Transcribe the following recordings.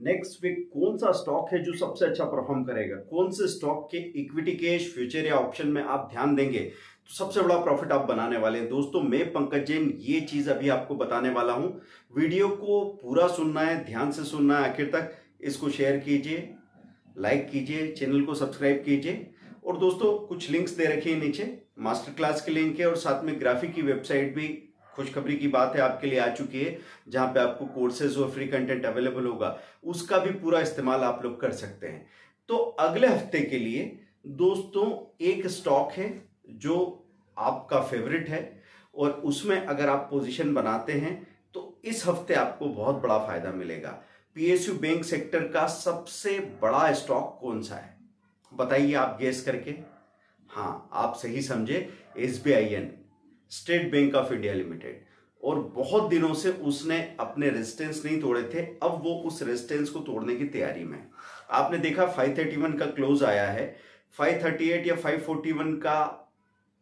Next week कौन सा stock है जो सबसे अच्छा परफॉर्म करेगा? कौन से स्टॉक के इक्विटी कैश फ्यूचर या ऑप्शन में आप ध्यान देंगे? तो सबसे बड़ा प्रॉफिट आप बनाने वाले हैं। दोस्तों, मैं पंकज जैन ये चीज़ अभी आपको बताने वाला हूँ। वीडियो को पूरा सुनना है, ध्यान से सुनना है। आखिर तक इसको शेयर कीजिए लाइक कीजिए चैनल को सब्सक्राइब कीजिए। और दोस्तों, कुछ लिंक्स दे रखे हैं नीचे मास्टर क्लास के लिंक है और साथ में ग्राफिक की वेबसाइट भी खुशखबरी की बात है आपके लिए आ चुकी है, जहाँ पे आपको कोर्सेज और फ्री कंटेंट अवेलेबल होगा। उसका भी पूरा इस्तेमाल आप लोग कर सकते हैं। तो अगले हफ़्ते के लिए दोस्तों, एक स्टॉक है जो आपका फेवरेट है और उसमें अगर आप पोजीशन बनाते हैं तो इस हफ़्ते आपको बहुत बड़ा फ़ायदा मिलेगा। पीएसयू बैंक सेक्टर का सबसे बड़ा स्टॉक कौन सा है? बताइए आप गेस करके। हाँ आप सही समझे S B I N state bank of India limited. और बहुत दिनों से उसने अपने रेजिस्टेंस नहीं तोड़े थे, अब वो उस रेजिस्टेंस को तोड़ने की तैयारी में आपने देखा 531 का क्लोज आया है। 538 या 541 का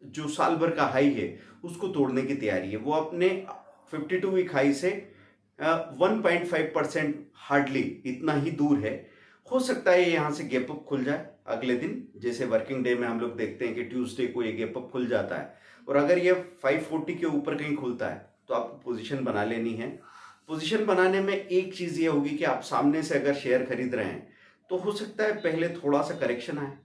जो साल भर का हाई है, उसको तोड़ने की तैयारी है। वो अपने 52 वीक हाई से 1.5 परसेंट हार्डली इतना ही दूर है। हो सकता है यहाँ से गैप अप खुल जाए। अगले दिन, जैसे वर्किंग डे में हम लोग देखते हैं कि ट्यूसडे को ये गैप अप खुल जाता है और अगर ये 540 के ऊपर कहीं खुलता है तो आपको पोजीशन बना लेनी है। पोजीशन बनाने में एक चीज़ ये होगी कि आप सामने से अगर शेयर खरीद रहे हैं तो हो सकता है पहले थोड़ा सा करेक्शन आए।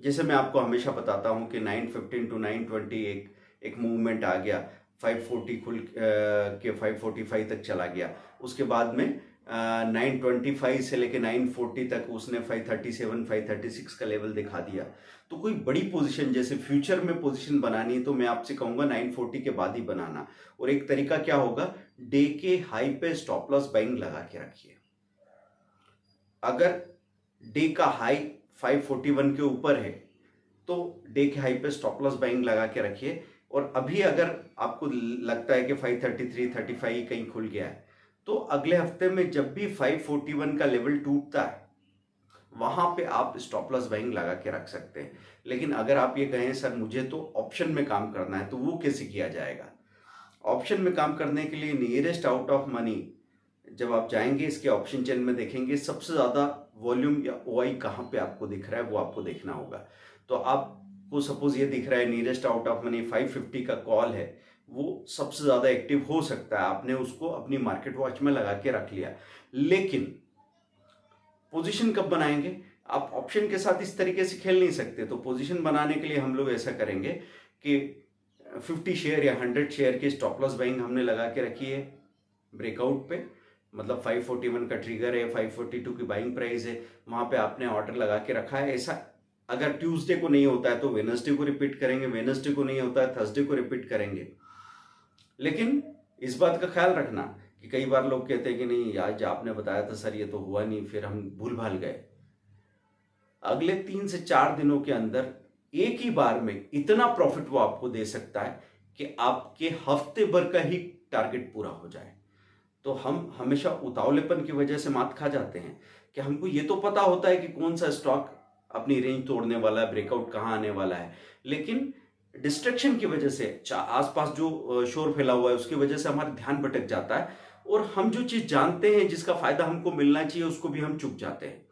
जैसे मैं आपको हमेशा बताता हूँ कि 915 टू 920 एक एक मूवमेंट आ गया। 540 खुल के 545 तक चला गया। उसके बाद में नाइन ट्वेंटी फाइव से लेके नाइन फोर्टी तक उसने five thirty seven five thirty six का लेवल दिखा दिया। तो कोई बड़ी पोजीशन जैसे फ्यूचर में पोजीशन बनानी है तो मैं आपसे कहूँगा नाइन फोर्टी के बाद ही बनाना। और एक तरीका क्या होगा? डे के हाई पे स्टॉप लॉस बाइंग लगा के रखिए। अगर डे का हाई फाइव फोर्टी वन के ऊपर है तो डे के हाई पे स्टॉप लॉस बाइंग लगा के रखिए। और अभी अगर आपको लगता है कि five thirty three thirty five कहीं खुल गया है तो अगले हफ़्ते में जब भी 541 का लेवल टूटता है, वहाँ पे आप स्टॉप लॉस बाइंग लगा के रख सकते हैं। लेकिन अगर आप ये कहें, सर, मुझे तो ऑप्शन में काम करना है तो वो कैसे किया जाएगा? ऑप्शन में काम करने के लिए नियरेस्ट आउट ऑफ़ मनी जब आप जाएँगे, इसके ऑप्शन चेन में देखेंगे, सबसे ज़्यादा वॉल्यूम या ओ आई कहाँ पे आपको दिख रहा है, वो आपको देखना होगा। तो आपको सपोज़ ये दिख रहा है नियरेस्ट आउट ऑफ़ मनी 550 का कॉल है वो सबसे ज़्यादा एक्टिव हो सकता है। आपने उसको अपनी मार्केट वॉच में लगा के रख लिया। लेकिन पोजीशन कब बनाएँगे? आप ऑप्शन के साथ इस तरीके से खेल नहीं सकते। तो पोजीशन बनाने के लिए हम लोग ऐसा करेंगे कि 50 शेयर या 100 शेयर की स्टॉप लॉस बाइंग हमने लगा के रखी है ब्रेकआउट पे। मतलब 541 का ट्रिगर है 542 की बाइंग प्राइस है। वहाँ पे आपने ऑर्डर लगा के रखा है। ऐसा अगर ट्यूसडे को नहीं होता है तो वेनसडे को रिपीट करेंगे वेनसडे को नहीं होता है थर्सडे को रिपीट करेंगे। लेकिन इस बात का ख्याल रखना कि कई बार लोग कहते हैं कि नहीं, आज आपने बताया था सर, ये तो हुआ नहीं, फिर हम भूल भाल गए। अगले तीन से चार दिनों के अंदर एक ही बार में इतना प्रॉफिट वो आपको दे सकता है कि आपके हफ़्ते भर का ही टारगेट पूरा हो जाए। तो हम हमेशा उतावलेपन की वजह से मात खा जाते हैं कि हमको ये तो पता होता है कि कौन सा स्टॉक अपनी रेंज तोड़ने वाला है, ब्रेकआउट कहाँ आने वाला है। लेकिन डिस्ट्रक्शन की वजह से आसपास जो शोर फैला हुआ है, उसकी वजह से हमारा ध्यान भटक जाता है और हम जो चीज़ जानते हैं, जिसका फ़ायदा हमको मिलना चाहिए, उसको भी हम चुक जाते हैं।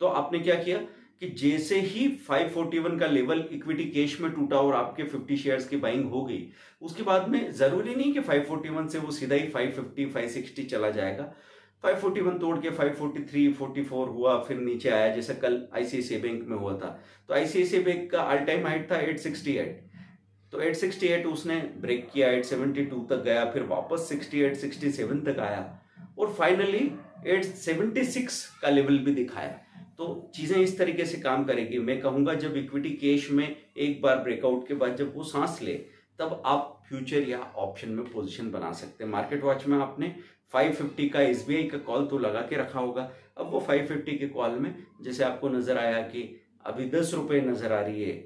तो आपने क्या किया कि जैसे ही 541 का लेवल इक्विटी कैश में टूटा और आपके 50 शेयर्स की बाइंग हो गई, उसके बाद में ज़रूरी नहीं कि 541 से वो सीधा ही 550 560 चला जाएगा। 541 तोड़ के 543 44 हुआ, फिर नीचे आया, जैसे कल आईसीआईसीआई बैंक में हुआ था। तो आईसीआईसीआई बैंक का ऑल टाइम हाइट था 868 तो 868 उसने ब्रेक किया 872 तक गया, फिर वापस 68 67 तक आया। और फाइनली 876 का लेवल भी दिखाया। तो चीज़ें इस तरीके से काम करेगी। मैं कहूँगा, जब इक्विटी कैश में एक बार ब्रेकआउट के बाद जब वो सांस ले, तब आप फ्यूचर या ऑप्शन में पोजीशन बना सकते हैं। मार्केट वॉच में आपने 550 का एसबीआई का कॉल तो लगा के रखा होगा। अब वो 550 के कॉल में, जैसे आपको नज़र आया कि अभी दस रुपये नज़र आ रही है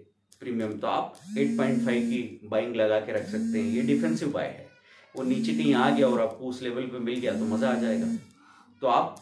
प्रीमियम तो आप 8.5 की बाइंग लगा के रख सकते हैं। ये डिफेंसिव बाय है। वो नीचे कहीं आ गया और आपको उस लेवल पे मिल गया तो मज़ा आ जाएगा। तो आप